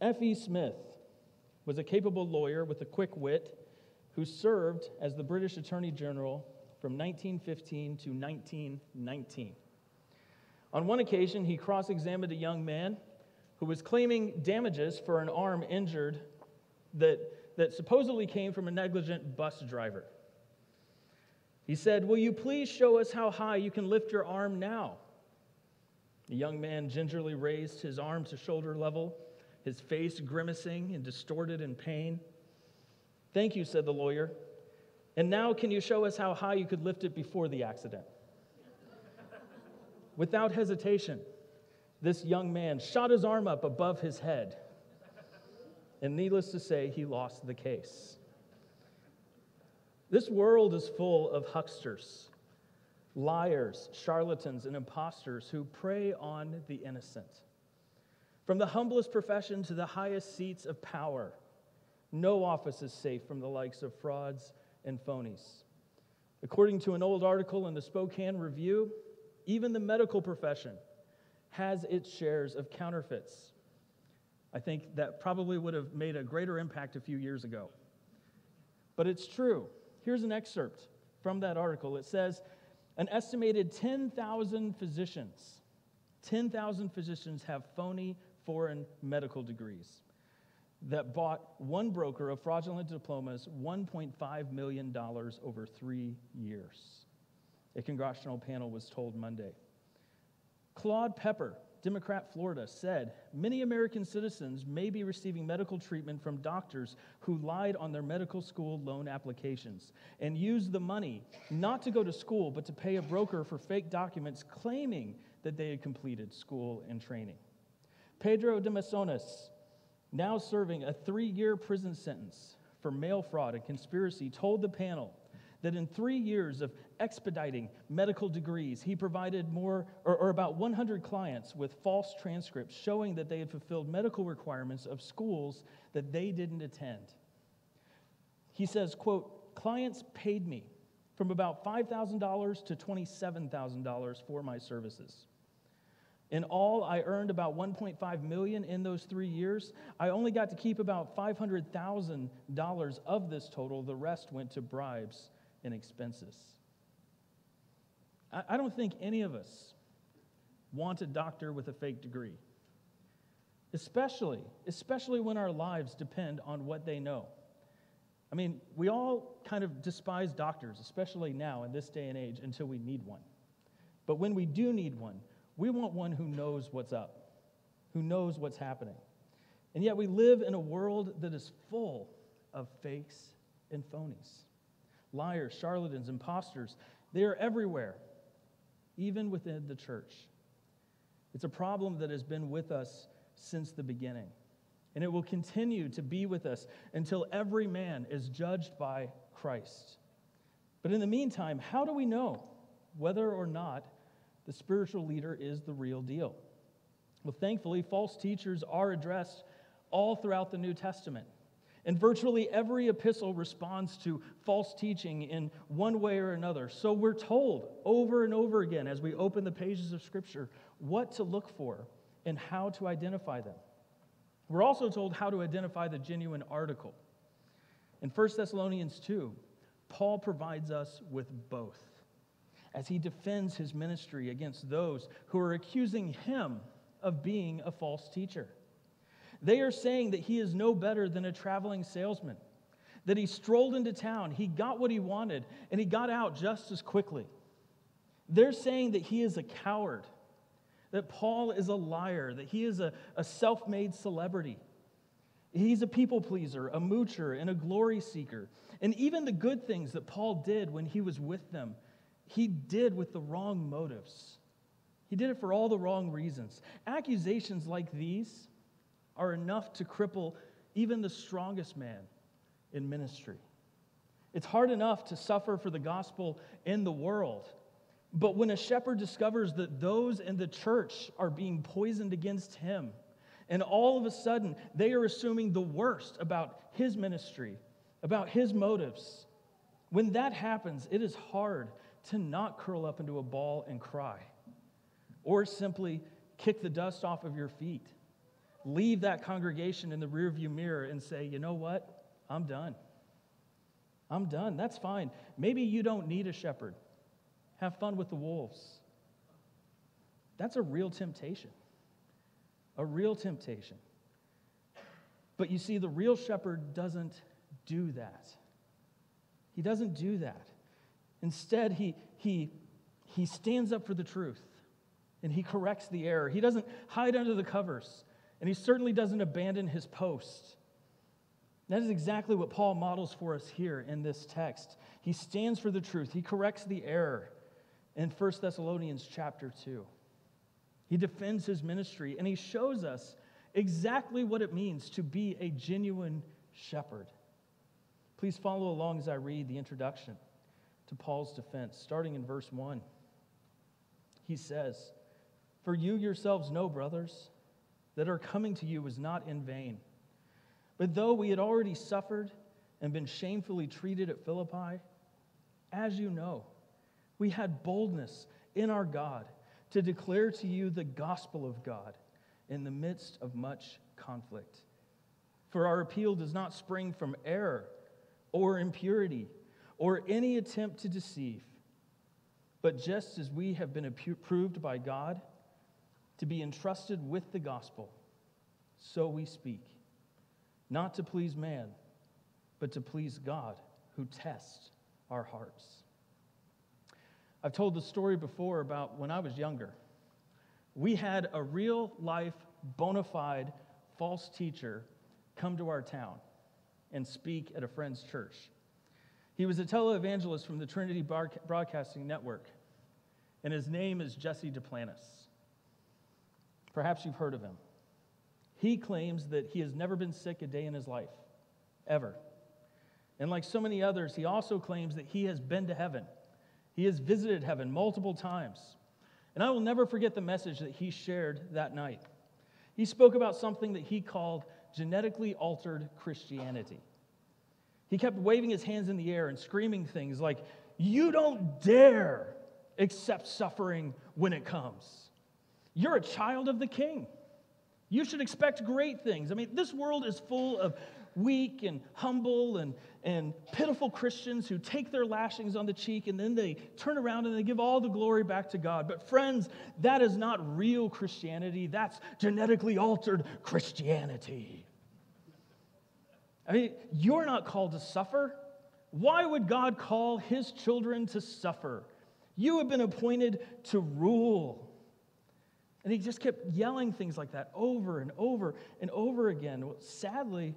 F.E. Smith was a capable lawyer with a quick wit who served as the British Attorney General from 1915 to 1919. On one occasion, he cross examined a young man who was claiming damages for an arm injured that, that supposedly came from a negligent bus driver. He said, Will you please show us how high you can lift your arm now? The young man gingerly raised his arm to shoulder level, his face grimacing and distorted in pain. Thank you, said the lawyer. And now, can you show us how high you could lift it before the accident? Without hesitation, this young man shot his arm up above his head. And needless to say, he lost the case. This world is full of hucksters, liars, charlatans, and impostors who prey on the innocent. From the humblest profession to the highest seats of power, no office is safe from the likes of frauds and phonies. According to an old article in the Spokane Review, even the medical profession has its shares of counterfeits. I think that probably would have made a greater impact a few years ago. But it's true. Here's an excerpt from that article. It says an estimated 10,000 physicians, 10,000 physicians have phony foreign medical degrees that bought one broker of fraudulent diplomas $1.5 million over three years. A congressional panel was told Monday. Claude Pepper, Democrat Florida, said many American citizens may be receiving medical treatment from doctors who lied on their medical school loan applications and used the money not to go to school but to pay a broker for fake documents claiming that they had completed school and training. Pedro de Mesones, now serving a three year prison sentence for mail fraud and conspiracy, told the panel that in three years of expediting medical degrees, he provided more, or, or, about 100 clients with false transcripts showing that they had fulfilled medical requirements of schools that they didn't attend. He says, quote, clients paid me from about $5,000 to $27,000 for my services. In all, I earned about 1.5 million in those three years. I only got to keep about $500,000 of this total. The rest went to bribes and expenses. I don't think any of us want a doctor with a fake degree, especially, especially when our lives depend on what they know. I mean, we all kind of despise doctors, especially now in this day and age, until we need one. But when we do need one, we want one who knows what's up, who knows what's happening. And yet we live in a world that is full of fakes and phonies. Liars, charlatans, imposters, they are everywhere, even within the church. It's a problem that has been with us since the beginning. And it will continue to be with us until every man is judged by Christ. But in the meantime, how do we know whether or not the spiritual leader is the real deal. Well, thankfully, false teachers are addressed all throughout the New Testament. And virtually every epistle responds to false teaching in one way or another. So we're told over and over again as we open the pages of Scripture what to look for and how to identify them. We're also told how to identify the genuine article. In 1 Thessalonians 2, Paul provides us with both as he defends his ministry against those who are accusing him of being a false teacher. They are saying that he is no better than a traveling salesman, that he strolled into town, he got what he wanted, and he got out just as quickly. They're saying that he is a coward, that Paul is a liar, that he is a, a self made celebrity. He's a people pleaser, a moocher, and a glory seeker. And even the good things that Paul did when he was with them he did with the wrong motives. He did it for all the wrong reasons. Accusations like these are enough to cripple even the strongest man in ministry. It's hard enough to suffer for the gospel in the world. But when a shepherd discovers that those in the church are being poisoned against him, and all of a sudden they are assuming the worst about his ministry, about his motives, when that happens, it is hard to not curl up into a ball and cry, or simply kick the dust off of your feet. leave that congregation in the rearview mirror and say, you know what? I'm done. I'm done. That's fine. Maybe you don't need a shepherd. Have fun with the wolves. That's a real temptation. A real temptation. But you see, the real shepherd doesn't do that. He doesn't do that. Instead, he, he, he stands up for the truth and he corrects the error. He doesn't hide under the covers, and he certainly doesn't abandon his post. That is exactly what Paul models for us here in this text. He stands for the truth, he corrects the error in 1 Thessalonians chapter 2. He defends his ministry, and he shows us exactly what it means to be a genuine shepherd. Please follow along as I read the introduction to Paul's defense, starting in verse 1. He says, For you yourselves know, brothers, that our coming to you was not in vain. But though we had already suffered and been shamefully treated at Philippi, as you know, we had boldness in our God to declare to you the gospel of God in the midst of much conflict. For our appeal does not spring from error or impurity or any attempt to deceive, but just as we have been approved by God to be entrusted with the gospel, so we speak, not to please man, but to please God who tests our hearts. I've told the story before about when I was younger. We had a real life, bona fide false teacher come to our town and speak at a friend's church. He was a televangelist from the Trinity Broadcasting Network, and his name is Jesse Duplantis. Perhaps you've heard of him. He claims that he has never been sick a day in his life, ever. And like so many others, he also claims that he has been to heaven. He has visited heaven multiple times. And I will never forget the message that he shared that night. He spoke about something that he called genetically altered Christianity. He kept waving his hands in the air and screaming things like, You don't dare accept suffering when it comes. You're a child of the king. You should expect great things. I mean, this world is full of weak and humble and, and pitiful Christians who take their lashings on the cheek and then they turn around and they give all the glory back to God. But, friends, that is not real Christianity. That's genetically altered Christianity. I mean, you're not called to suffer. Why would God call his children to suffer? You have been appointed to rule. And he just kept yelling things like that over and over and over again. Sadly,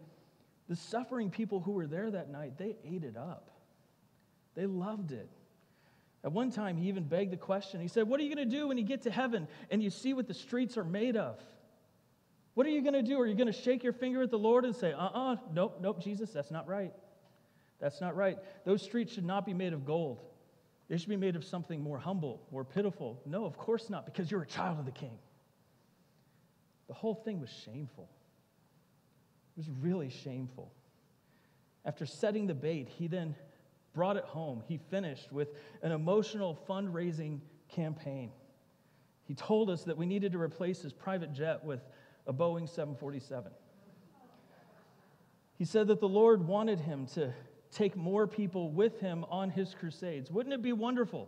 the suffering people who were there that night, they ate it up. They loved it. At one time, he even begged the question. He said, What are you going to do when you get to heaven and you see what the streets are made of? What are you going to do? Are you going to shake your finger at the Lord and say, uh uh-uh, uh, nope, nope, Jesus, that's not right. That's not right. Those streets should not be made of gold. They should be made of something more humble, more pitiful. No, of course not, because you're a child of the king. The whole thing was shameful. It was really shameful. After setting the bait, he then brought it home. He finished with an emotional fundraising campaign. He told us that we needed to replace his private jet with a Boeing 747. He said that the Lord wanted him to take more people with him on his crusades. Wouldn't it be wonderful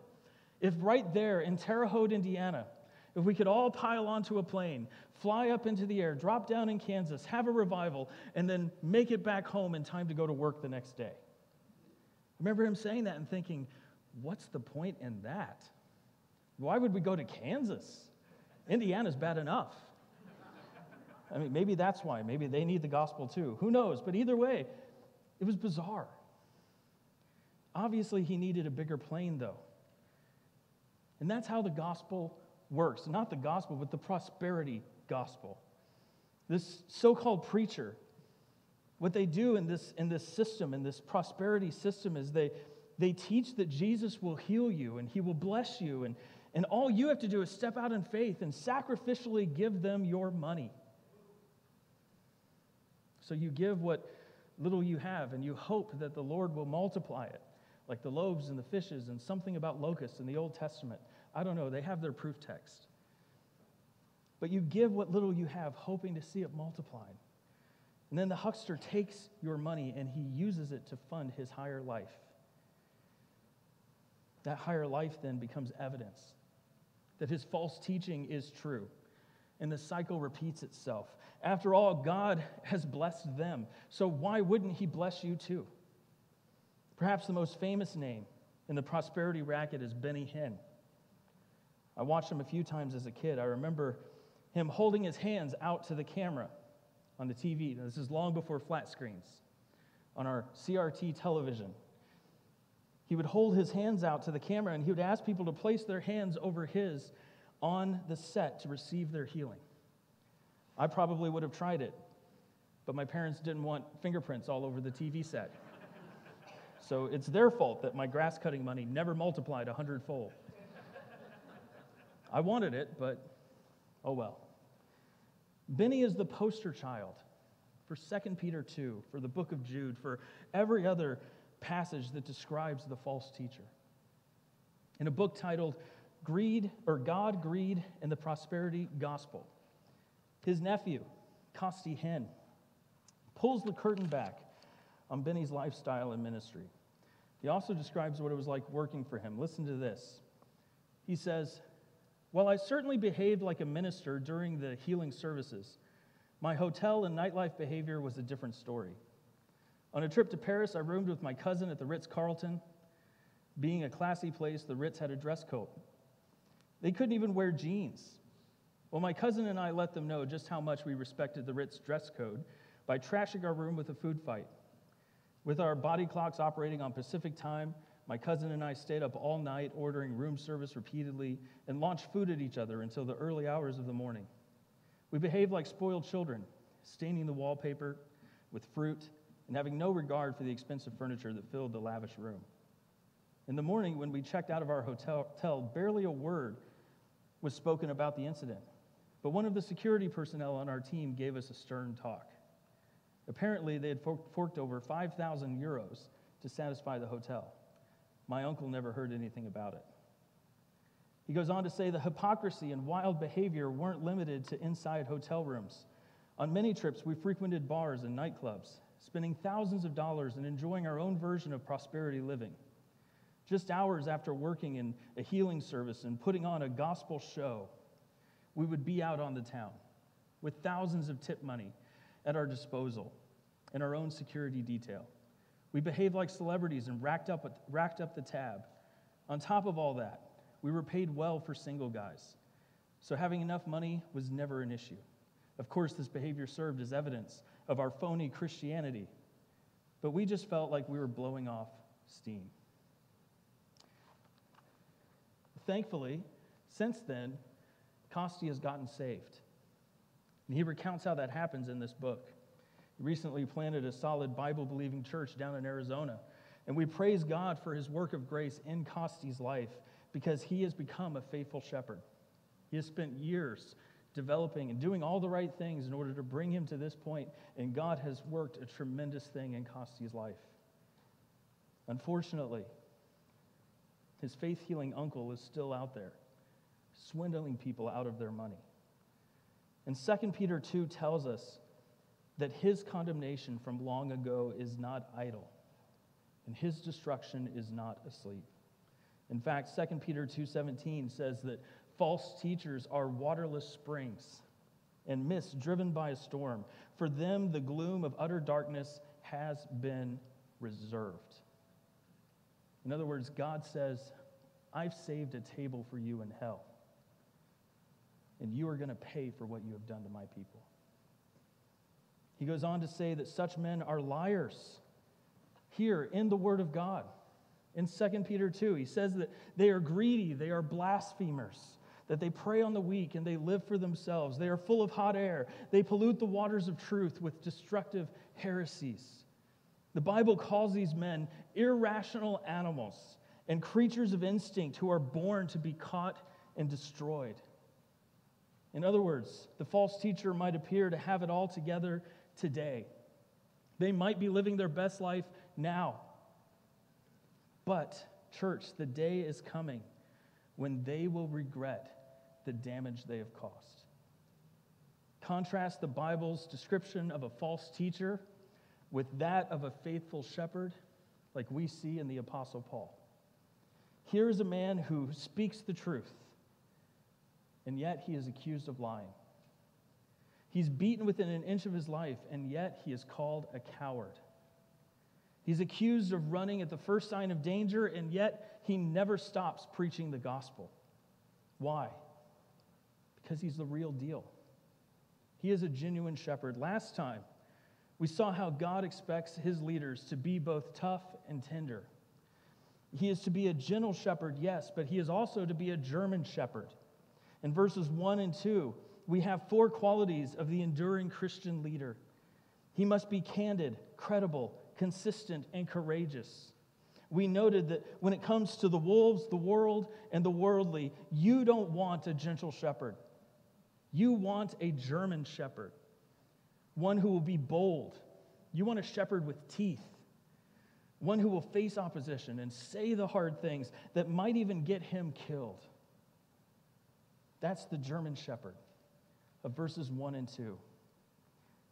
if right there in Terre Haute, Indiana, if we could all pile onto a plane, fly up into the air, drop down in Kansas, have a revival, and then make it back home in time to go to work the next day? I remember him saying that and thinking, what's the point in that? Why would we go to Kansas? Indiana's bad enough. I mean, maybe that's why. Maybe they need the gospel too. Who knows? But either way, it was bizarre. Obviously, he needed a bigger plane, though. And that's how the gospel works. Not the gospel, but the prosperity gospel. This so called preacher, what they do in this, in this system, in this prosperity system, is they, they teach that Jesus will heal you and he will bless you. And, and all you have to do is step out in faith and sacrificially give them your money. So you give what little you have, and you hope that the Lord will multiply it, like the loaves and the fishes, and something about locusts in the Old Testament. I don't know, they have their proof text. but you give what little you have, hoping to see it multiplied. And then the huckster takes your money and he uses it to fund his higher life. That higher life then becomes evidence that his false teaching is true. And the cycle repeats itself. After all, God has blessed them. So why wouldn't he bless you too? Perhaps the most famous name in the prosperity racket is Benny Hinn. I watched him a few times as a kid. I remember him holding his hands out to the camera on the TV. Now, this is long before flat screens on our CRT television. He would hold his hands out to the camera and he would ask people to place their hands over his on the set to receive their healing. I probably would have tried it, but my parents didn't want fingerprints all over the TV set. So it's their fault that my grass cutting money never multiplied a hundredfold. I wanted it, but oh well. Benny is the poster child for 2 Peter 2, for the book of Jude, for every other passage that describes the false teacher. In a book titled Greed or God, Greed, and the Prosperity Gospel, his nephew, Costi Hinn, pulls the curtain back on Benny's lifestyle and ministry. He also describes what it was like working for him. Listen to this. He says, while I certainly behaved like a minister during the healing services, my hotel and nightlife behavior was a different story. On a trip to Paris, I roomed with my cousin at the Ritz Carlton. Being a classy place, the Ritz had a dress code. They couldn't even wear jeans. Well, my cousin and I let them know just how much we respected the Ritz dress code by trashing our room with a food fight. With our body clocks operating on Pacific time, my cousin and I stayed up all night ordering room service repeatedly and launched food at each other until the early hours of the morning. We behaved like spoiled children, staining the wallpaper with fruit and having no regard for the expensive furniture that filled the lavish room. In the morning, when we checked out of our hotel, barely a word was spoken about the incident. But one of the security personnel on our team gave us a stern talk. Apparently, they had forked over 5,000 euros to satisfy the hotel. My uncle never heard anything about it. He goes on to say the hypocrisy and wild behavior weren't limited to inside hotel rooms. On many trips, we frequented bars and nightclubs, spending thousands of dollars and enjoying our own version of prosperity living. Just hours after working in a healing service and putting on a gospel show, we would be out on the town with thousands of tip money at our disposal and our own security detail. We behaved like celebrities and racked up, racked up the tab. On top of all that, we were paid well for single guys. So having enough money was never an issue. Of course, this behavior served as evidence of our phony Christianity, but we just felt like we were blowing off steam. Thankfully, since then, Costi has gotten saved. And he recounts how that happens in this book He recently planted a solid Bible believing church down in Arizona. And we praise God for his work of grace in Costi's life because he has become a faithful shepherd. He has spent years developing and doing all the right things in order to bring him to this point, and God has worked a tremendous thing in Costi's life. Unfortunately, his faith healing uncle is still out there, swindling people out of their money. And 2 Peter 2 tells us that his condemnation from long ago is not idle, and his destruction is not asleep. In fact, 2 Peter 2:17 says that false teachers are waterless springs and mists driven by a storm. For them the gloom of utter darkness has been reserved. In other words, God says, I've saved a table for you in hell, and you are going to pay for what you have done to my people. He goes on to say that such men are liars here in the Word of God. In 2 Peter 2, he says that they are greedy, they are blasphemers, that they prey on the weak and they live for themselves. They are full of hot air, they pollute the waters of truth with destructive heresies. The Bible calls these men irrational animals and creatures of instinct who are born to be caught and destroyed. In other words, the false teacher might appear to have it all together today. They might be living their best life now. But, church, the day is coming when they will regret the damage they have caused. Contrast the Bible's description of a false teacher with that of a faithful shepherd, like we see in the Apostle Paul. Here is a man who speaks the truth, and yet he is accused of lying. He's beaten within an inch of his life, and yet he is called a coward. He's accused of running at the first sign of danger, and yet he never stops preaching the gospel. Why? Because he's the real deal. He is a genuine shepherd. Last time, we saw how God expects his leaders to be both tough and tender. He is to be a gentle shepherd, yes, but he is also to be a German shepherd. In verses 1 and 2, we have four qualities of the enduring Christian leader. He must be candid, credible, consistent, and courageous. We noted that when it comes to the wolves, the world, and the worldly, you don't want a gentle shepherd. You want a German shepherd, one who will be bold. You want a shepherd with teeth, one who will face opposition and say the hard things that might even get him killed. That's the German shepherd of verses 1 and 2.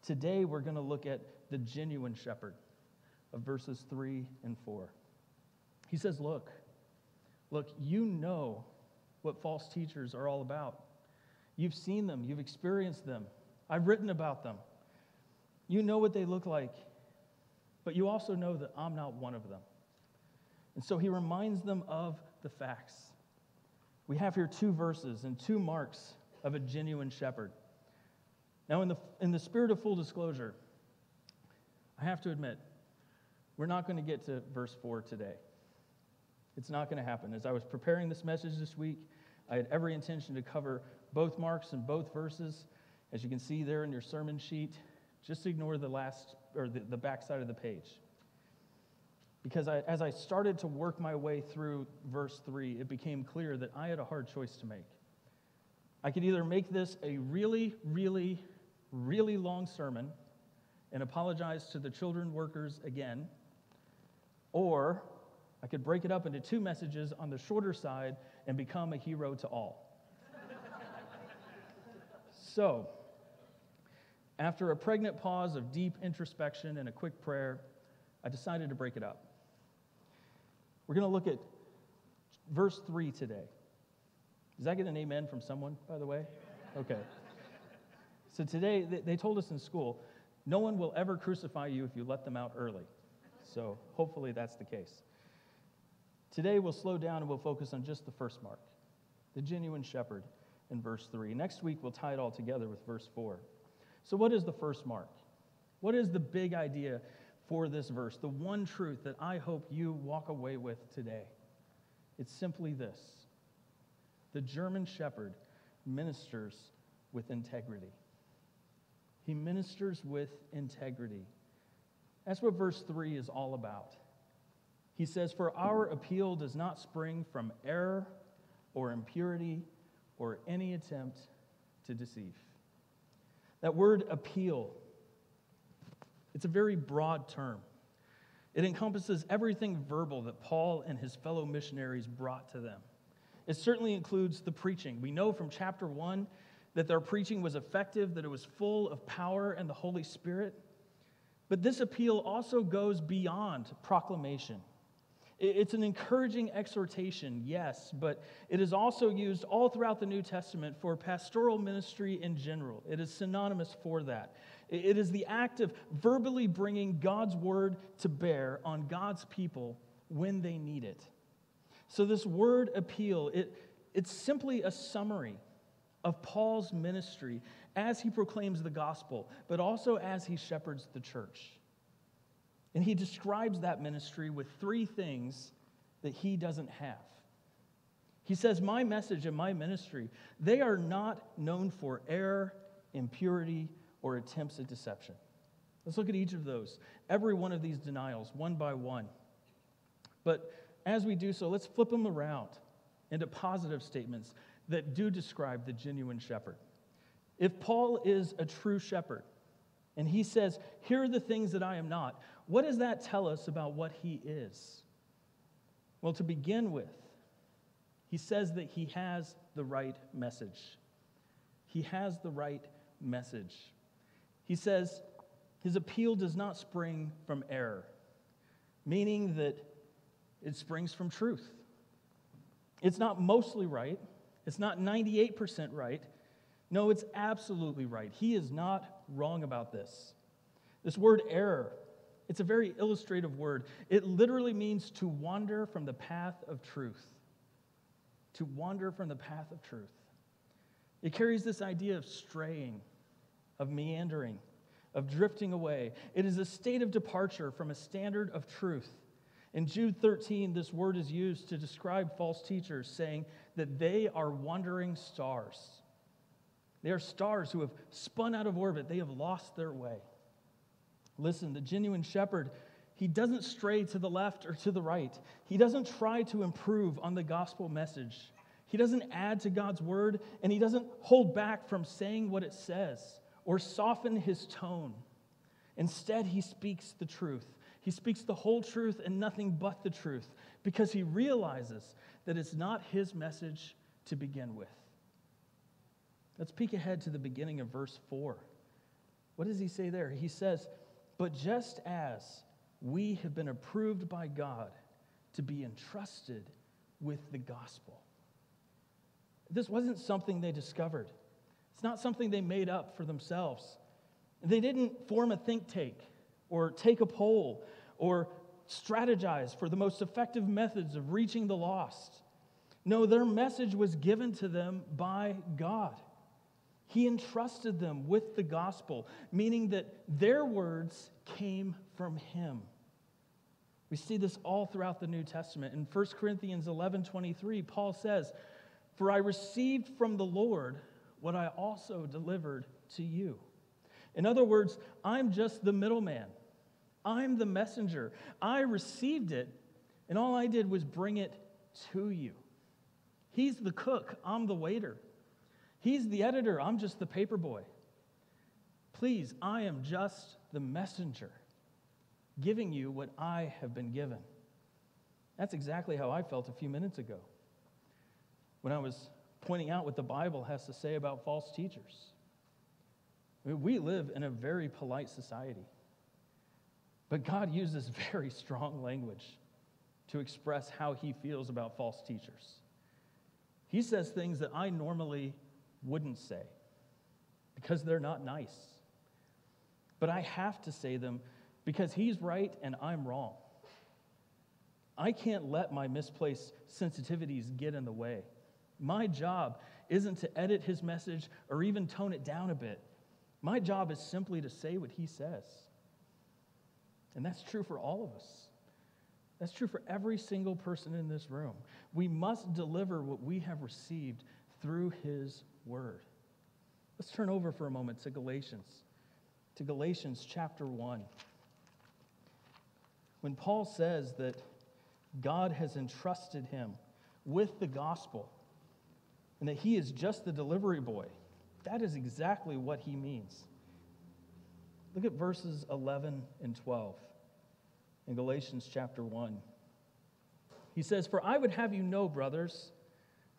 Today, we're going to look at the genuine shepherd of verses 3 and 4. He says, Look, look, you know what false teachers are all about. You've seen them, you've experienced them. I've written about them. You know what they look like, but you also know that I'm not one of them. And so he reminds them of the facts. We have here two verses and two marks of a genuine shepherd. Now, in the, in the spirit of full disclosure, I have to admit, we're not going to get to verse 4 today. It's not going to happen. As I was preparing this message this week, I had every intention to cover both marks and both verses. As you can see there in your sermon sheet, just ignore the last or the, the back side of the page. Because I, as I started to work my way through verse 3, it became clear that I had a hard choice to make. I could either make this a really, really, really long sermon and apologize to the children workers again, or I could break it up into two messages on the shorter side and become a hero to all. so, after a pregnant pause of deep introspection and a quick prayer, I decided to break it up. We're going to look at verse 3 today. Does that get an amen from someone, by the way? Okay. So today, they told us in school no one will ever crucify you if you let them out early. So hopefully that's the case. Today, we'll slow down and we'll focus on just the first mark the genuine shepherd in verse 3. Next week, we'll tie it all together with verse 4. So, what is the first mark? What is the big idea for this verse? The one truth that I hope you walk away with today? It's simply this the German shepherd ministers with integrity. He ministers with integrity. That's what verse 3 is all about. He says, For our appeal does not spring from error or impurity or any attempt to deceive. That word appeal, it's a very broad term. It encompasses everything verbal that Paul and his fellow missionaries brought to them. It certainly includes the preaching. We know from chapter 1 that their preaching was effective, that it was full of power and the Holy Spirit. But this appeal also goes beyond proclamation. It's an encouraging exhortation, yes, but it is also used all throughout the New Testament for pastoral ministry in general. It is synonymous for that. It is the act of verbally bringing God's word to bear on God's people when they need it. So, this word appeal, it, it's simply a summary of Paul's ministry as he proclaims the gospel, but also as he shepherds the church. And he describes that ministry with three things that he doesn't have. He says, My message and my ministry, they are not known for error, impurity, or attempts at deception. Let's look at each of those, every one of these denials, one by one. But as we do so, let's flip them around into positive statements that do describe the genuine shepherd. If Paul is a true shepherd, and he says, Here are the things that I am not, what does that tell us about what he is? Well, to begin with, he says that he has the right message. He has the right message. He says his appeal does not spring from error, meaning that it springs from truth. It's not mostly right, it's not 98% right. No, it's absolutely right. He is not wrong about this. This word error, it's a very illustrative word. It literally means to wander from the path of truth. To wander from the path of truth. It carries this idea of straying, of meandering, of drifting away. It is a state of departure from a standard of truth. In Jude 13, this word is used to describe false teachers, saying that they are wandering stars. They are stars who have spun out of orbit, they have lost their way. Listen, the genuine shepherd, he doesn't stray to the left or to the right. He doesn't try to improve on the gospel message. He doesn't add to God's word, and he doesn't hold back from saying what it says or soften his tone. Instead, he speaks the truth. He speaks the whole truth and nothing but the truth because he realizes that it's not his message to begin with. Let's peek ahead to the beginning of verse 4. What does he say there? He says, But just as we have been approved by God to be entrusted with the gospel. This wasn't something they discovered, it's not something they made up for themselves. They didn't form a think tank or take a poll or strategize for the most effective methods of reaching the lost. No, their message was given to them by God. He entrusted them with the gospel, meaning that their words came from Him. We see this all throughout the New Testament. In 1 Corinthians 11 23, Paul says, For I received from the Lord what I also delivered to you. In other words, I'm just the middleman. I'm the messenger. I received it, and all I did was bring it to you. He's the cook, I'm the waiter. He's the editor, I'm just the paperboy. Please, I am just the messenger, giving you what I have been given. That's exactly how I felt a few minutes ago when I was pointing out what the Bible has to say about false teachers. I mean, we live in a very polite society, but God uses very strong language to express how he feels about false teachers. He says things that I normally wouldn't say because they're not nice. But I have to say them because he's right and I'm wrong. I can't let my misplaced sensitivities get in the way. My job isn't to edit his message or even tone it down a bit. My job is simply to say what he says. And that's true for all of us. That's true for every single person in this room. We must deliver what we have received through his word. Let's turn over for a moment to Galatians, to Galatians chapter 1. When Paul says that God has entrusted him with the gospel and that he is just the delivery boy, that is exactly what he means. Look at verses 11 and 12 in Galatians chapter 1. He says, For I would have you know, brothers,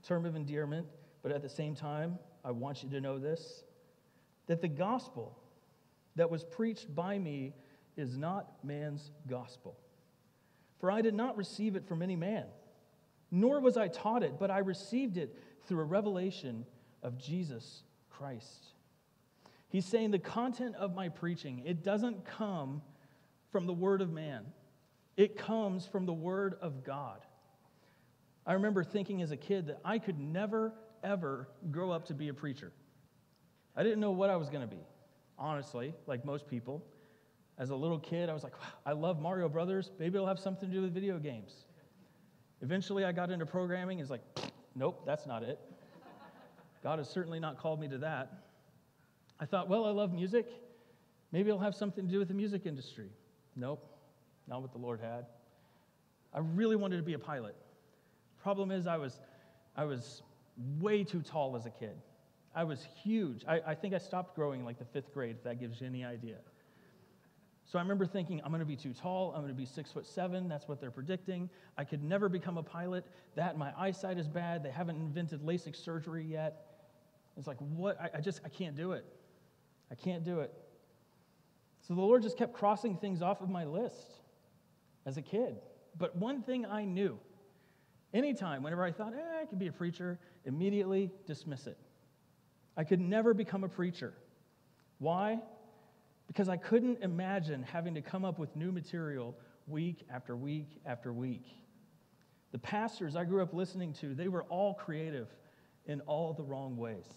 term of endearment, but at the same time, I want you to know this that the gospel that was preached by me is not man's gospel. For I did not receive it from any man, nor was I taught it, but I received it through a revelation of Jesus Christ. He's saying the content of my preaching, it doesn't come from the word of man. It comes from the word of God. I remember thinking as a kid that I could never ever grow up to be a preacher. I didn't know what I was going to be, honestly, like most people. As a little kid, I was like, I love Mario Brothers. Maybe it'll have something to do with video games. Eventually, I got into programming. It's like, nope, that's not it. God has certainly not called me to that. I thought, well, I love music. Maybe it'll have something to do with the music industry. Nope, not what the Lord had. I really wanted to be a pilot. Problem is, I was, I was way too tall as a kid. I was huge. I, I think I stopped growing like the fifth grade, if that gives you any idea. So I remember thinking, I'm going to be too tall. I'm going to be six foot seven. That's what they're predicting. I could never become a pilot. That my eyesight is bad. They haven't invented LASIK surgery yet. It's like, what? I, I just, I can't do it. I can't do it. So the Lord just kept crossing things off of my list as a kid. But one thing I knew anytime, whenever I thought, eh, I could be a preacher, immediately dismiss it. I could never become a preacher. Why? Because I couldn't imagine having to come up with new material week after week after week. The pastors I grew up listening to, they were all creative in all the wrong ways.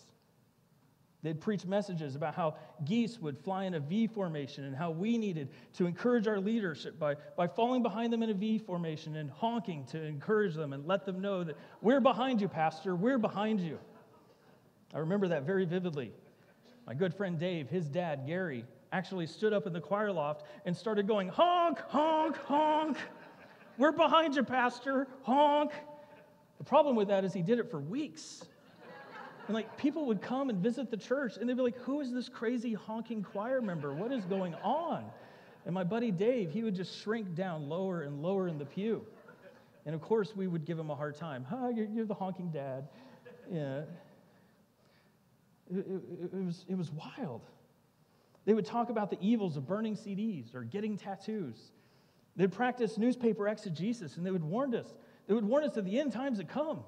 They'd preach messages about how geese would fly in a V formation and how we needed to encourage our leadership by, by falling behind them in a V formation and honking to encourage them and let them know that we're behind you, Pastor, we're behind you. I remember that very vividly. My good friend Dave, his dad, Gary, actually stood up in the choir loft and started going, honk, honk, honk. We're behind you, Pastor, honk. The problem with that is he did it for weeks. And like people would come and visit the church and they'd be like, Who is this crazy honking choir member? What is going on? And my buddy Dave, he would just shrink down lower and lower in the pew. And of course, we would give him a hard time. Huh, you're, you're the honking dad. Yeah. It, it, it, was, it was wild. They would talk about the evils of burning CDs or getting tattoos. They'd practice newspaper exegesis and they would warn us. They would warn us that the end times had come.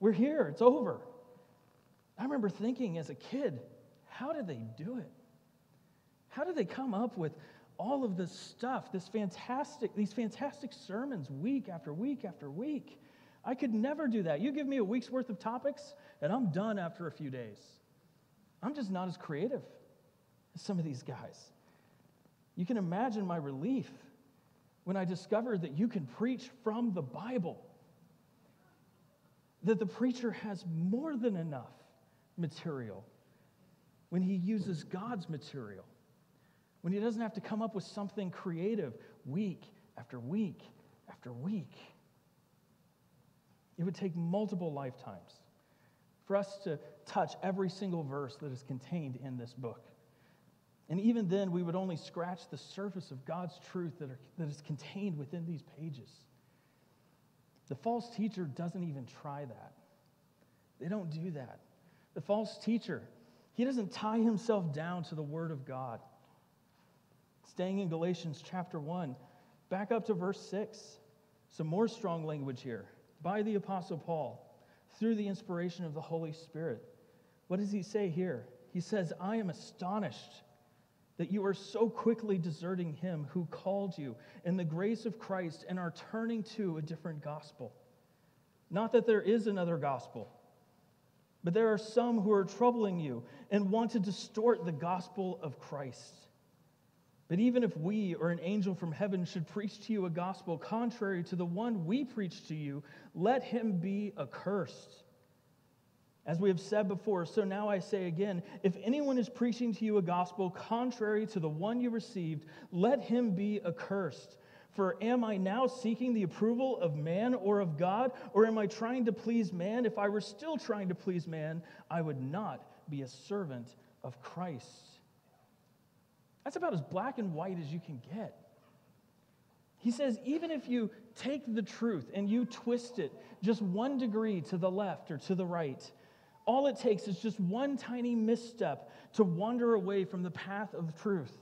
We're here, it's over. I remember thinking as a kid, how did they do it? How did they come up with all of this stuff, this fantastic, these fantastic sermons week after week after week? I could never do that. You give me a week's worth of topics, and I'm done after a few days. I'm just not as creative some of these guys. You can imagine my relief when I discovered that you can preach from the Bible, that the preacher has more than enough material, when he uses God's material, when he doesn't have to come up with something creative week after week after week. It would take multiple lifetimes for us to touch every single verse that is contained in this book. And even then, we would only scratch the surface of God's truth that, are, that is contained within these pages. The false teacher doesn't even try that. They don't do that. The false teacher, he doesn't tie himself down to the Word of God. Staying in Galatians chapter 1, back up to verse 6. Some more strong language here. By the Apostle Paul, through the inspiration of the Holy Spirit. What does he say here? He says, I am astonished that you are so quickly deserting him who called you in the grace of Christ and are turning to a different gospel. Not that there is another gospel but there are some who are troubling you and want to distort the gospel of Christ. But even if we or an angel from heaven should preach to you a gospel contrary to the one we preach to you, let him be accursed. As we have said before, so now I say again if anyone is preaching to you a gospel contrary to the one you received, let him be accursed. For am I now seeking the approval of man or of God, or am I trying to please man? If I were still trying to please man, I would not be a servant of Christ. That's about as black and white as you can get. He says, even if you take the truth and you twist it just one degree to the left or to the right, all it takes is just one tiny misstep to wander away from the path of truth.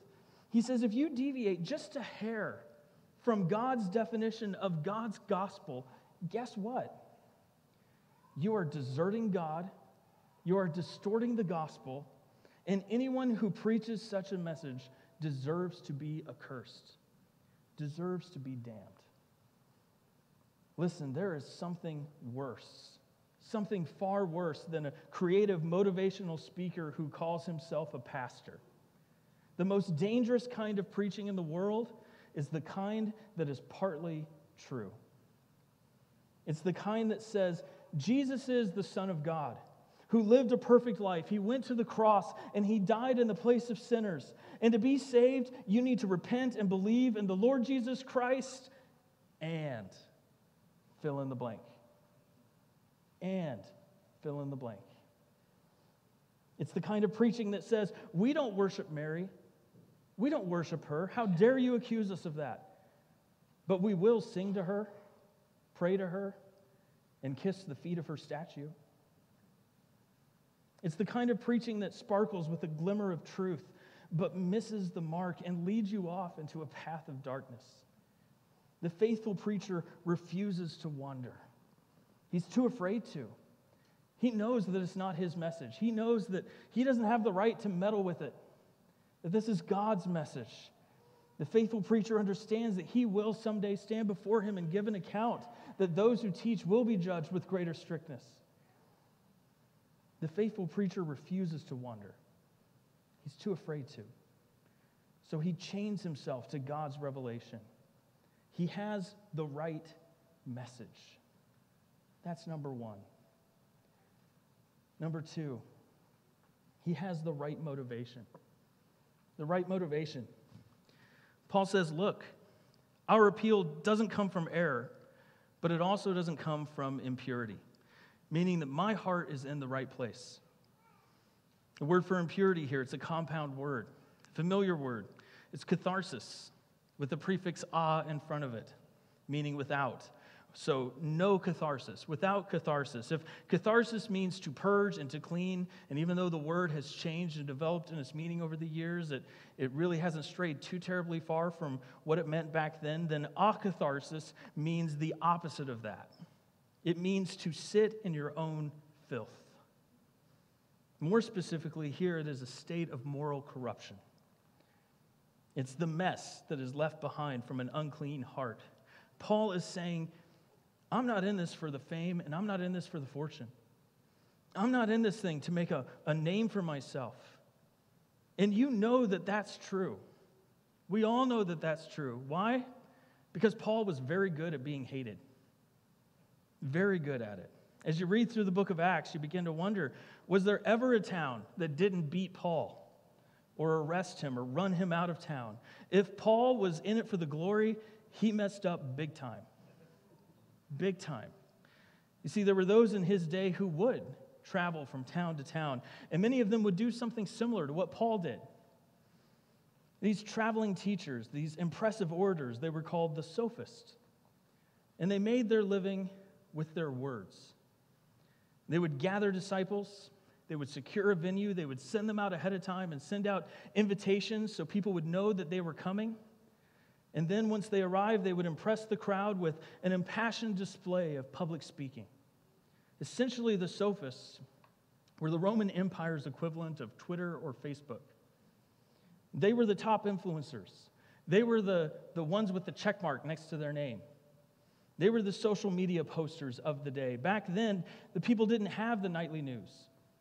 He says, if you deviate just a hair, from God's definition of God's gospel, guess what? You are deserting God, you are distorting the gospel, and anyone who preaches such a message deserves to be accursed, deserves to be damned. Listen, there is something worse, something far worse than a creative motivational speaker who calls himself a pastor. The most dangerous kind of preaching in the world is the kind that is partly true. It's the kind that says, Jesus is the Son of God who lived a perfect life. He went to the cross and he died in the place of sinners. And to be saved, you need to repent and believe in the Lord Jesus Christ and fill in the blank. And fill in the blank. It's the kind of preaching that says, we don't worship Mary. We don't worship her. How dare you accuse us of that? But we will sing to her, pray to her, and kiss the feet of her statue. It's the kind of preaching that sparkles with a glimmer of truth, but misses the mark and leads you off into a path of darkness. The faithful preacher refuses to wander, he's too afraid to. He knows that it's not his message. He knows that he doesn't have the right to meddle with it, that this is God's message. The faithful preacher understands that he will someday stand before him and give an account, that those who teach will be judged with greater strictness. The faithful preacher refuses to wander, he's too afraid to. So he chains himself to God's revelation. He has the right message. That's number one. Number two, he has the right motivation. The right motivation. Paul says, Look, our appeal doesn't come from error, but it also doesn't come from impurity, meaning that my heart is in the right place. The word for impurity here, it's a compound word, familiar word. It's catharsis with the prefix a in front of it, meaning without. So, no catharsis, without catharsis. If catharsis means to purge and to clean, and even though the word has changed and developed in its meaning over the years, it, it really hasn't strayed too terribly far from what it meant back then, then akatharsis means the opposite of that. It means to sit in your own filth. More specifically, here it is a state of moral corruption. It's the mess that is left behind from an unclean heart. Paul is saying, I'm not in this for the fame and I'm not in this for the fortune. I'm not in this thing to make a, a name for myself. And you know that that's true. We all know that that's true. Why? Because Paul was very good at being hated. Very good at it. As you read through the book of Acts, you begin to wonder was there ever a town that didn't beat Paul or arrest him or run him out of town? If Paul was in it for the glory, he messed up big time. Big time. You see, there were those in his day who would travel from town to town, and many of them would do something similar to what Paul did. These traveling teachers, these impressive orators, they were called the sophists. And they made their living with their words. They would gather disciples, they would secure a venue, they would send them out ahead of time and send out invitations so people would know that they were coming. And then once they arrived, they would impress the crowd with an impassioned display of public speaking. Essentially, the sophists were the Roman Empire's equivalent of Twitter or Facebook. They were the top influencers. They were the, the ones with the check mark next to their name. They were the social media posters of the day. Back then, the people didn't have the nightly news,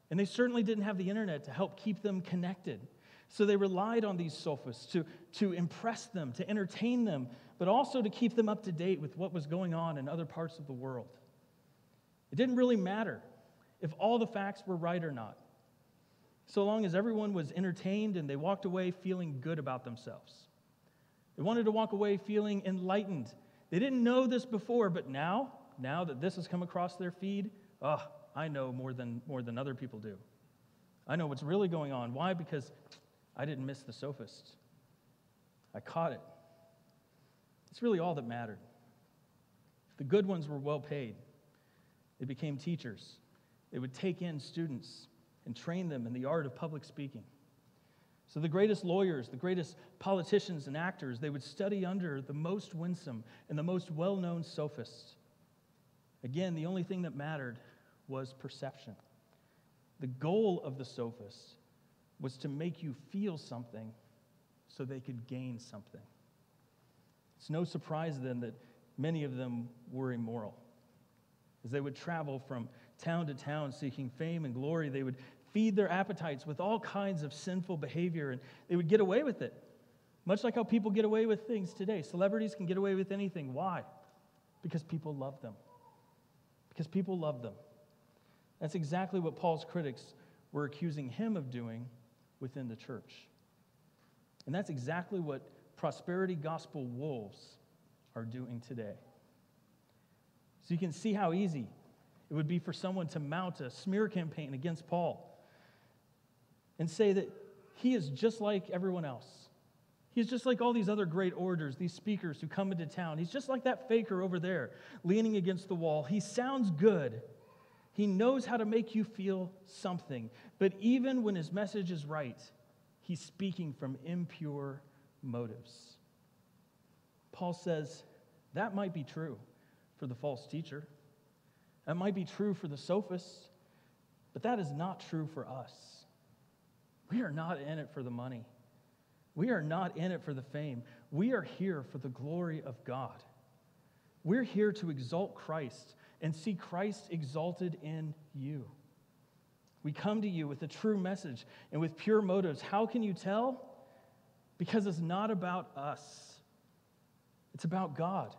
and they certainly didn't have the internet to help keep them connected. So they relied on these sophists to, to impress them, to entertain them, but also to keep them up to date with what was going on in other parts of the world. It didn't really matter if all the facts were right or not, so long as everyone was entertained and they walked away feeling good about themselves. They wanted to walk away feeling enlightened. They didn't know this before, but now, now that this has come across their feed, oh, I know more than, more than other people do. I know what's really going on. Why? Because I didn't miss the sophists. I caught it. It's really all that mattered. The good ones were well paid. They became teachers. They would take in students and train them in the art of public speaking. So the greatest lawyers, the greatest politicians and actors, they would study under the most winsome and the most well-known sophists. Again, the only thing that mattered was perception. The goal of the sophists was to make you feel something so they could gain something. It's no surprise then that many of them were immoral. As they would travel from town to town seeking fame and glory, they would feed their appetites with all kinds of sinful behavior and they would get away with it. Much like how people get away with things today. Celebrities can get away with anything. Why? Because people love them. Because people love them. That's exactly what Paul's critics were accusing him of doing within the church. And that's exactly what prosperity gospel wolves are doing today. So you can see how easy it would be for someone to mount a smear campaign against Paul and say that he is just like everyone else. He's just like all these other great orators, these speakers who come into town. He's just like that faker over there leaning against the wall. He sounds good. He knows how to make you feel something. But even when his message is right, he's speaking from impure motives. Paul says that might be true for the false teacher. That might be true for the sophist, but that is not true for us. We are not in it for the money. We are not in it for the fame. We are here for the glory of God. We're here to exalt Christ and see Christ exalted in you. We come to you with a true message and with pure motives. How can you tell? Because it's not about us, it's about God.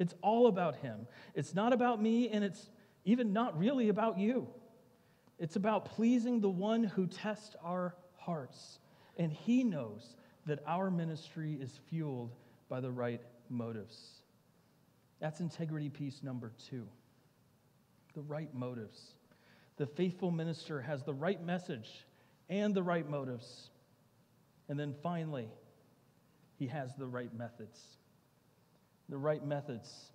It's all about Him. It's not about me, and it's even not really about you. It's about pleasing the one who tests our hearts. And He knows that our ministry is fueled by the right motives. That's integrity piece number two the right motives. The faithful minister has the right message and the right motives. And then finally, he has the right methods. The right methods.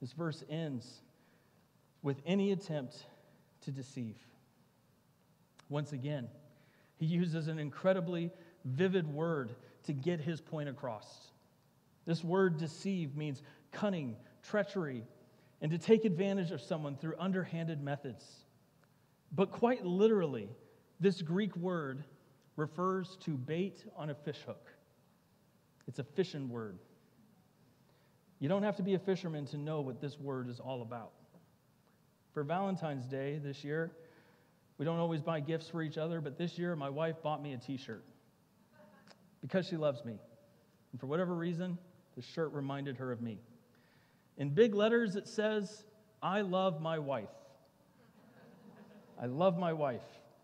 This verse ends with any attempt to deceive. Once again, he uses an incredibly vivid word to get his point across. This word deceive means cunning, treachery, and to take advantage of someone through underhanded methods. But quite literally, this Greek word refers to bait on a fishhook. It's a fishing word. You don't have to be a fisherman to know what this word is all about. For Valentine's Day this year, we don't always buy gifts for each other, but this year my wife bought me a t shirt because she loves me. And for whatever reason, the shirt reminded her of me. In big letters, it says, I love my wife. I love my wife.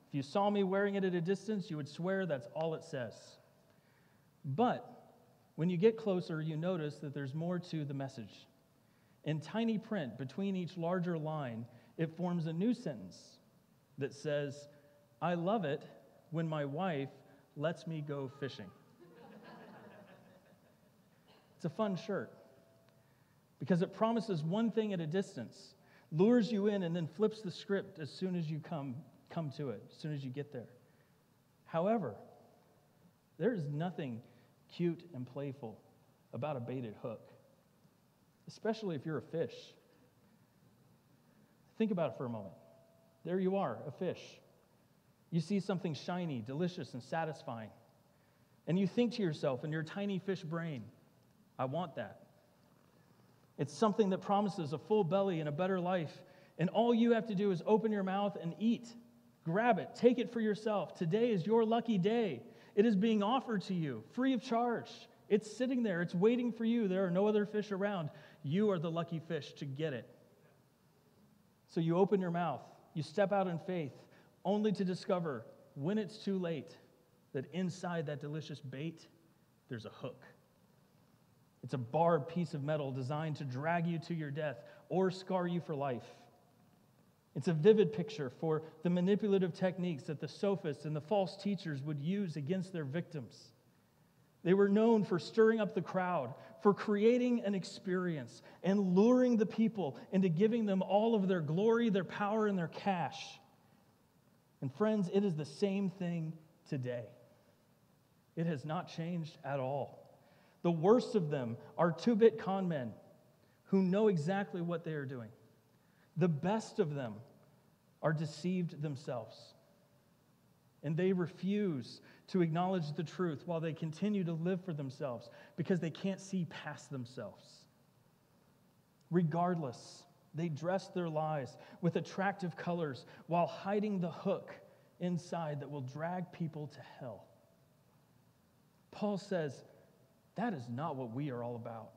If you saw me wearing it at a distance, you would swear that's all it says. But when you get closer, you notice that there's more to the message. In tiny print between each larger line, it forms a new sentence that says, I love it when my wife lets me go fishing. It's a fun shirt because it promises one thing at a distance, lures you in, and then flips the script as soon as you come, come to it, as soon as you get there. However, there is nothing cute and playful about a baited hook, especially if you're a fish. Think about it for a moment. There you are, a fish. You see something shiny, delicious, and satisfying. And you think to yourself in your tiny fish brain, I want that. It's something that promises a full belly and a better life. And all you have to do is open your mouth and eat. Grab it, take it for yourself. Today is your lucky day. It is being offered to you free of charge. It's sitting there, it's waiting for you. There are no other fish around. You are the lucky fish to get it. So you open your mouth, you step out in faith, only to discover when it's too late that inside that delicious bait, there's a hook. It's a barbed piece of metal designed to drag you to your death or scar you for life. It's a vivid picture for the manipulative techniques that the sophists and the false teachers would use against their victims. They were known for stirring up the crowd, for creating an experience and luring the people into giving them all of their glory, their power, and their cash. And friends, it is the same thing today. It has not changed at all. The worst of them are two bit con men who know exactly what they are doing. The best of them are deceived themselves. And they refuse to acknowledge the truth while they continue to live for themselves because they can't see past themselves. Regardless, they dress their lies with attractive colors while hiding the hook inside that will drag people to hell. Paul says, that is not what we are all about.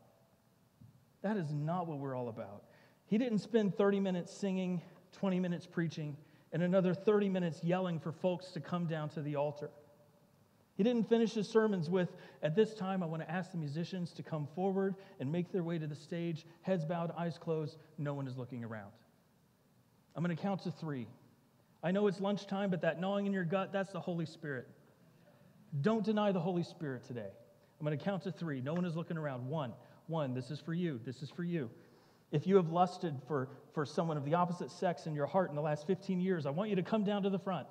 That is not what we're all about. He didn't spend 30 minutes singing, 20 minutes preaching, and another 30 minutes yelling for folks to come down to the altar. He didn't finish his sermons with, At this time, I want to ask the musicians to come forward and make their way to the stage, heads bowed, eyes closed, no one is looking around. I'm going to count to three. I know it's lunchtime, but that gnawing in your gut, that's the Holy Spirit. Don't deny the Holy Spirit today. I'm going to count to three. No one is looking around. One, one, this is for you. This is for you. If you have lusted for, for someone of the opposite sex in your heart in the last 15 years, I want you to come down to the front.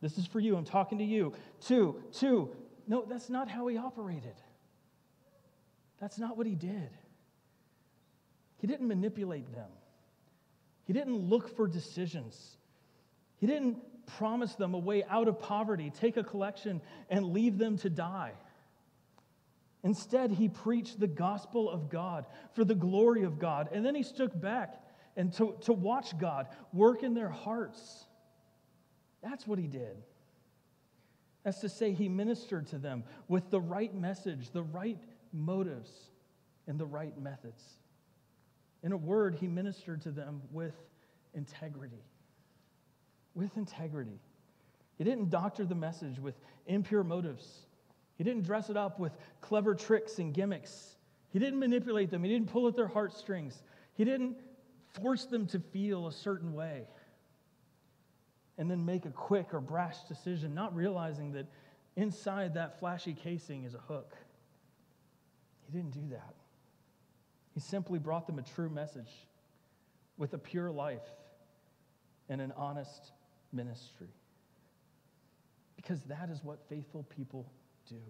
This is for you. I'm talking to you. Two, two. No, that's not how he operated. That's not what he did. He didn't manipulate them, he didn't look for decisions. He didn't promise them a way out of poverty, take a collection, and leave them to die. Instead, he preached the gospel of God for the glory of God. And then he stood back and to, to watch God work in their hearts. That's what he did. That's to say, he ministered to them with the right message, the right motives, and the right methods. In a word, he ministered to them with integrity. With integrity. He didn't doctor the message with impure motives. He didn't dress it up with clever tricks and gimmicks. He didn't manipulate them. He didn't pull at their heartstrings. He didn't force them to feel a certain way and then make a quick or brash decision, not realizing that inside that flashy casing is a hook. He didn't do that. He simply brought them a true message with a pure life and an honest ministry. Because that is what faithful people do.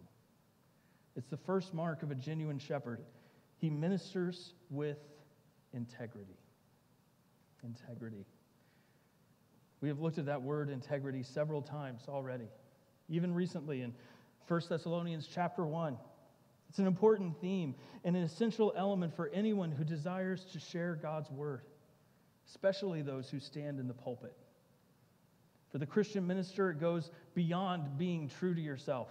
It's the first mark of a genuine shepherd. He ministers with integrity. Integrity. We have looked at that word integrity several times already, even recently in 1 Thessalonians chapter 1. It's an important theme and an essential element for anyone who desires to share God's word, especially those who stand in the pulpit. For the Christian minister, it goes beyond being true to yourself.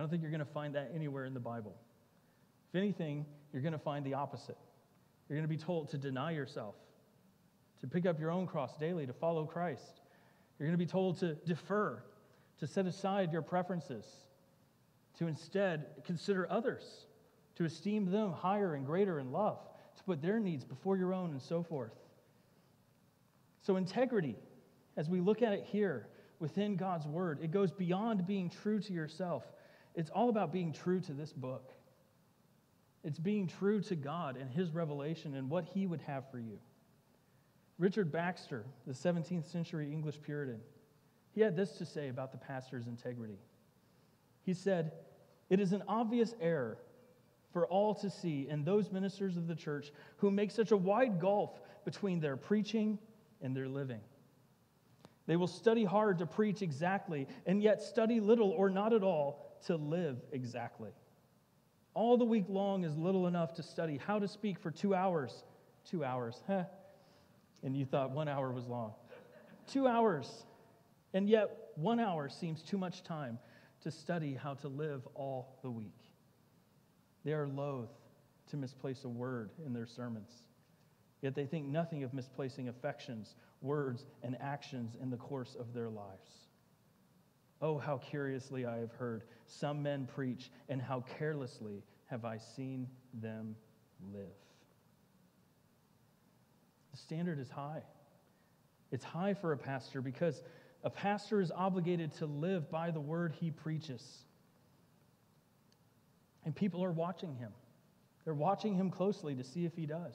I don't think you're going to find that anywhere in the Bible. If anything, you're going to find the opposite. You're going to be told to deny yourself, to pick up your own cross daily, to follow Christ. You're going to be told to defer, to set aside your preferences, to instead consider others, to esteem them higher and greater in love, to put their needs before your own, and so forth. So, integrity, as we look at it here within God's word, it goes beyond being true to yourself. It's all about being true to this book. It's being true to God and His revelation and what He would have for you. Richard Baxter, the 17th century English Puritan, he had this to say about the pastor's integrity. He said, It is an obvious error for all to see in those ministers of the church who make such a wide gulf between their preaching and their living. They will study hard to preach exactly, and yet study little or not at all to live exactly. All the week long is little enough to study how to speak for two hours. Two hours, huh? And you thought one hour was long. two hours. And yet, one hour seems too much time to study how to live all the week. They are loath to misplace a word in their sermons. Yet they think nothing of misplacing affections, words, and actions in the course of their lives. Oh, how curiously I have heard some men preach, and how carelessly have I seen them live. The standard is high. It's high for a pastor because a pastor is obligated to live by the word he preaches. And people are watching him. They're watching him closely to see if he does.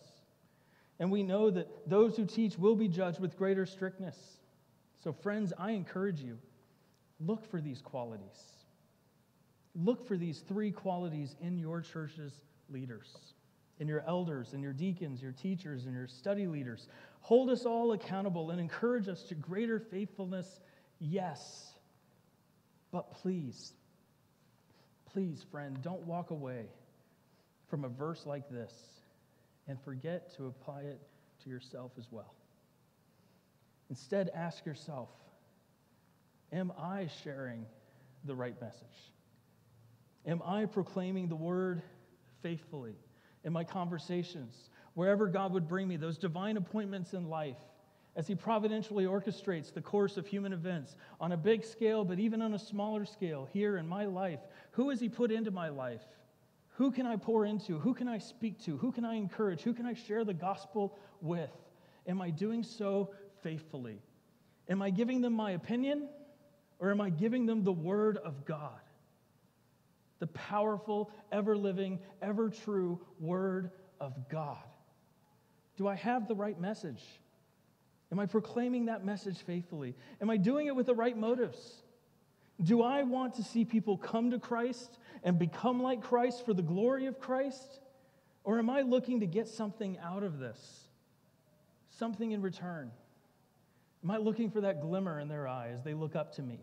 And we know that those who teach will be judged with greater strictness. So, friends, I encourage you look for these qualities. Look for these three qualities in your church's leaders, in your elders, in your deacons, your teachers, and your study leaders. Hold us all accountable and encourage us to greater faithfulness, yes. But please, please, friend, don't walk away from a verse like this and forget to apply it to yourself as well. Instead, ask yourself Am I sharing the right message? Am I proclaiming the word faithfully in my conversations, wherever God would bring me, those divine appointments in life, as He providentially orchestrates the course of human events on a big scale, but even on a smaller scale here in my life? Who has He put into my life? Who can I pour into? Who can I speak to? Who can I encourage? Who can I share the gospel with? Am I doing so faithfully? Am I giving them my opinion or am I giving them the word of God? The powerful, ever living, ever true Word of God. Do I have the right message? Am I proclaiming that message faithfully? Am I doing it with the right motives? Do I want to see people come to Christ and become like Christ for the glory of Christ? Or am I looking to get something out of this? Something in return? Am I looking for that glimmer in their eye as they look up to me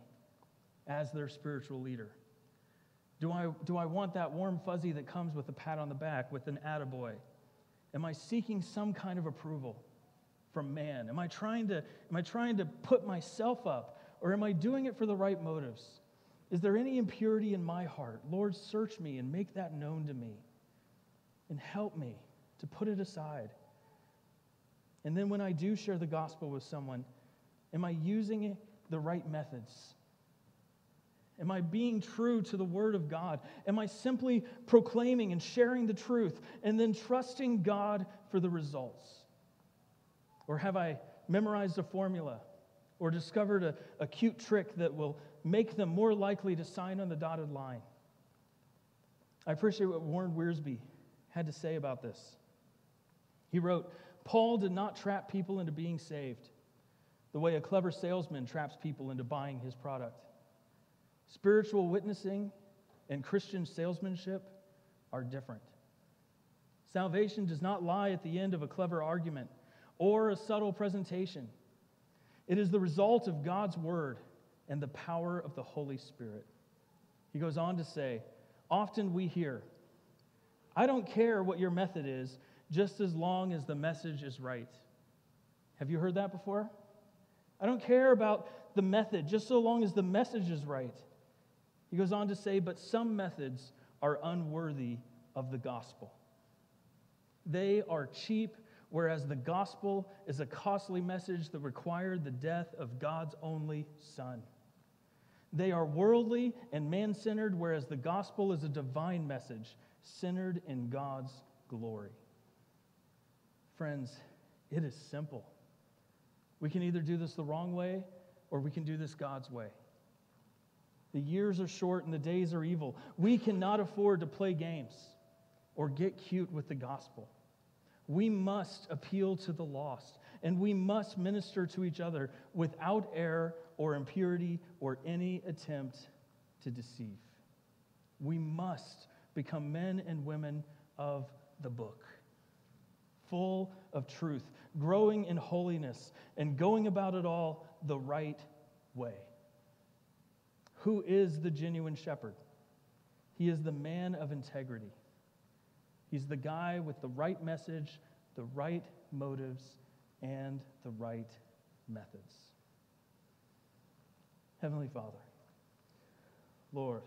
as their spiritual leader? Do I, do I want that warm fuzzy that comes with a pat on the back, with an attaboy? Am I seeking some kind of approval from man? Am I trying to, am I trying to put myself up, or am I doing it for the right motives? Is there any impurity in my heart? Lord, search me and make that known to me, and help me to put it aside. And then when I do share the gospel with someone, Am I using the right methods? Am I being true to the Word of God? Am I simply proclaiming and sharing the truth and then trusting God for the results? Or have I memorized a formula or discovered a, a cute trick that will make them more likely to sign on the dotted line? I appreciate what Warren Wiersbe had to say about this. He wrote Paul did not trap people into being saved the way a clever salesman traps people into buying his product. Spiritual witnessing and Christian salesmanship are different. Salvation does not lie at the end of a clever argument or a subtle presentation. It is the result of God's word and the power of the Holy Spirit. He goes on to say, Often we hear, I don't care what your method is, just as long as the message is right. Have you heard that before? I don't care about the method, just so long as the message is right. He goes on to say, but some methods are unworthy of the gospel. They are cheap, whereas the gospel is a costly message that required the death of God's only Son. They are worldly and man centered, whereas the gospel is a divine message centered in God's glory. Friends, it is simple. We can either do this the wrong way or we can do this God's way. The years are short and the days are evil. We cannot afford to play games or get cute with the gospel. We must appeal to the lost and we must minister to each other without error or impurity or any attempt to deceive. We must become men and women of the book full of truth, growing in holiness, and going about it all the right way. Who is the genuine shepherd? He is the man of integrity. He's the guy with the right message, the right motives, and the right methods. Heavenly Father, Lord,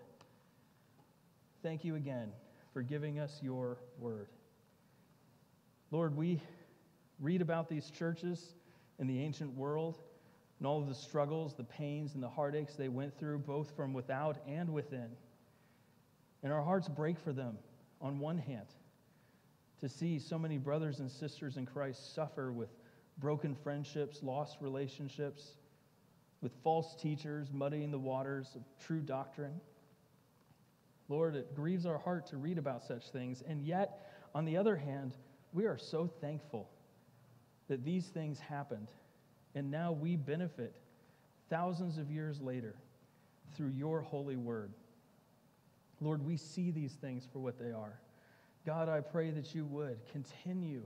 thank you again for giving us your word. Lord, we read about these churches in the ancient world and all of the struggles, the pains, and the heartaches they went through, both from without and within. And our hearts break for them on one hand to see so many brothers and sisters in Christ suffer with broken friendships, lost relationships, with false teachers muddying the waters of true doctrine. Lord, it grieves our heart to read about such things. And yet, on the other hand, we are so thankful that these things happened. And now we benefit thousands of years later through your holy word. Lord, we see these things for what they are. God, I pray that you would continue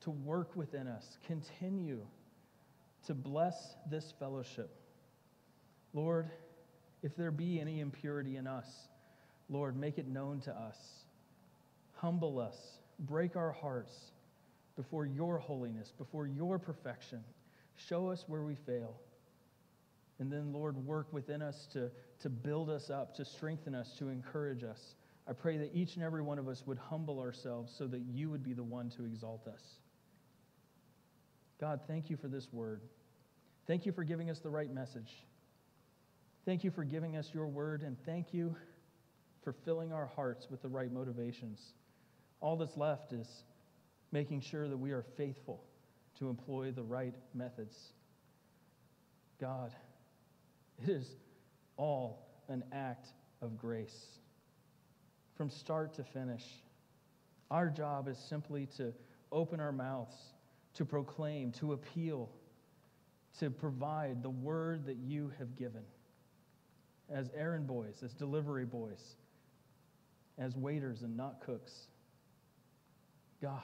to work within us, continue to bless this fellowship. Lord, if there be any impurity in us, Lord, make it known to us. Humble us break our hearts before your holiness, before your perfection. Show us where we fail. And then, Lord, work within us to, to build us up, to strengthen us, to encourage us. I pray that each and every one of us would humble ourselves so that you would be the one to exalt us. God, thank you for this word. Thank you for giving us the right message. Thank you for giving us your word, and thank you for filling our hearts with the right motivations. All that's left is making sure that we are faithful to employ the right methods. God, it is all an act of grace. From start to finish, our job is simply to open our mouths to proclaim, to appeal, to provide the word that you have given. As errand boys, as delivery boys, as waiters and not cooks. God,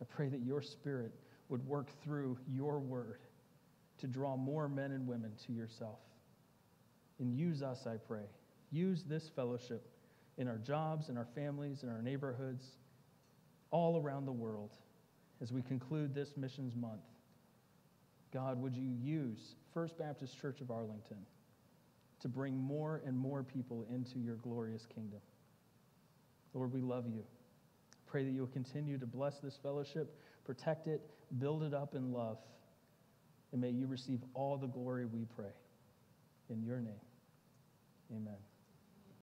I pray that your spirit would work through your word to draw more men and women to yourself. And use us, I pray. Use this fellowship in our jobs, in our families, in our neighborhoods, all around the world as we conclude this missions month. God, would you use First Baptist Church of Arlington to bring more and more people into your glorious kingdom? Lord, we love you. Pray that you will continue to bless this fellowship, protect it, build it up in love, and may you receive all the glory we pray. In your name, amen.